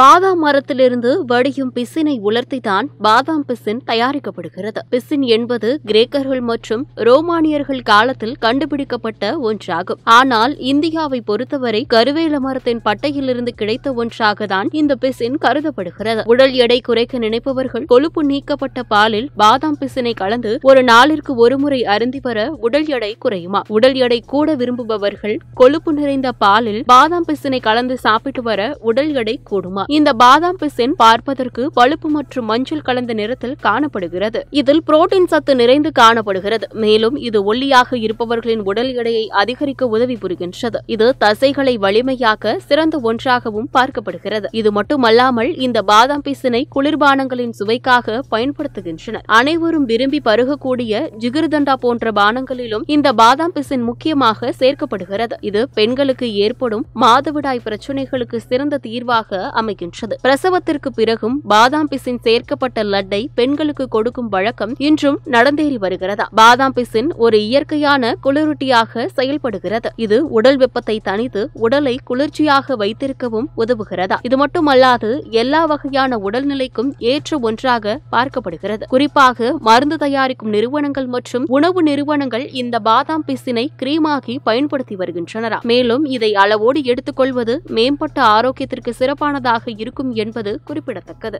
பாதாம் மரத்திலிருந்து வடியும் பிசினை உலர்த்திதான் பாதாம் பிசின் தயாரிக்கப்படுகிறது. பிசின் என்பது கிரேக்கர்கள் மற்றும் ரோமானியர்கள் காலத்தில் கண்டுபிடிக்கப்பட்ட ஒன்றாகும். ஆனால் இந்தியாவை பொறுத்தவரை கருவேல மரத்தின் பட்டையிலிருந்து கிடைத்த ஒன்றாக தான் இந்த பிசின் கருதப்படுகிறது. உடல் எடை குறைக்க நினைப்பவர்கள் கொழுப்பு நீக்கப்பட்ட பாலில் பாதாம் பிசினை கலந்து ஒரு நாளிற்கு ஒருமுறை அருந்தி வர உடல் எடை குறையுமா? உடல் எடை கூட விரும்புபவர்கள் கொழுப்பு நிறைந்த பாலில் பாதாம் பிசினை கலந்து சாப்பிட்டு வர உடல் எடை கூடும். இந்த பாதாம் பிசின் பார்ப்பதற்கு பழுப்பு மற்றும் மஞ்சள் கலந்த நிறத்தில் காணப்படுகிறது. இதில் புரோட்டீன் சத்து நிறைந்து காணப்படுகிறது. மேலும் இது ஒல்லியாக இருப்பவர்களின் உடல் எடையை அதிகரிக்க உதவி புரிகின்றது. இது தசைகளை வலிமையாக்க சிறந்த ஒன்றாகவும் பார்க்கப்படுகிறது. இது மட்டுமல்லாமல் இந்த பாதாம் பிசினை குளிர்பானங்களின் சுவைக்காக பயன்படுத்துகின்றனர். அனைவரும் விரும்பி பருகக்கூடிய ஜிகிர்தண்டா போன்ற பானங்களிலும் இந்த பாதாம் பிசின் முக்கியமாக சேர்க்கப்படுகிறது. இது பெண்களுக்கு ஏற்படும் மாதவிடாய் பிரச்சனைகளுக்கு சிறந்த தீர்வாக அமைகின்றது. பிரசவத்திற்கு பிறகும் பாதாம் பிசின் சேர்க்கப்பட்ட லட்டை பெண்களுக்கு கொடுக்கும் வழக்கம் இன்றும் நடந்தேறி வருகிறதா? பாதாம் பிசின் ஒரு இயற்கையான குளிரூட்டியாக செயல்படுகிறது. இது உடல் வெப்பத்தை தணித்து உடலை குளிர்ச்சியாக வைத்திருக்கவும் உதவுகிறதா? இது மட்டுமல்லாது எல்லா வகையான உடல்நிலைக்கும் ஏற்ற ஒன்றாக பார்க்கப்படுகிறது. குறிப்பாக மருந்து தயாரிக்கும் நிறுவனங்கள் மற்றும் உணவு நிறுவனங்கள் இந்த பாதாம் பிசினை கிரீமாகி பயன்படுத்தி வருகின்றனரா? மேலும் இதை அளவோடு எடுத்துக்கொள்வது மேம்பட்ட ஆரோக்கியத்திற்கு சிறப்பானதாக இருக்கும் என்பது குறிப்பிடத்தக்கது.